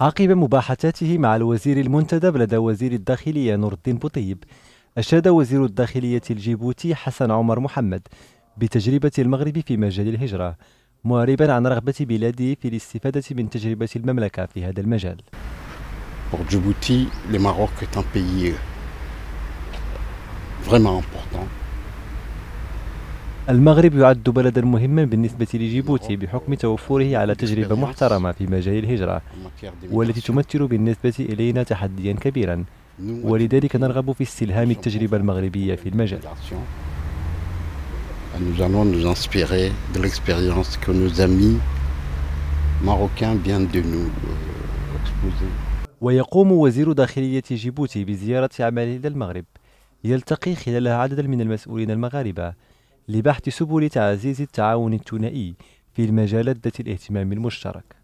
عقب مباحثاته مع الوزير المنتدب لدى وزير الداخلية نور الدين بوطيب أشاد وزير الداخلية الجيبوتي حسن عمر محمد بتجربة المغرب في مجال الهجرة معربا عن رغبة بلاده في الاستفادة من تجربة المملكة في هذا المجال Pour Djibouti, le Maroc est un pays vraiment important. المغرب يعد بلدا مهما بالنسبة لجيبوتي بحكم توفره على تجربة محترمة في مجال الهجرة والتي تمثل بالنسبة إلينا تحديا كبيرا. ولذلك نرغب في استلهام التجربة المغربية في المجال. Nous allons nous inspirer de l'expérience que nos amis marocains viennent de nous exposer. ويقوم وزير داخلية جيبوتي بزيارة عمل إلى المغرب. يلتقي خلالها عددا من المسؤولين المغاربة. لبحث سبل تعزيز التعاون الثنائي في المجالات ذات الاهتمام المشترك.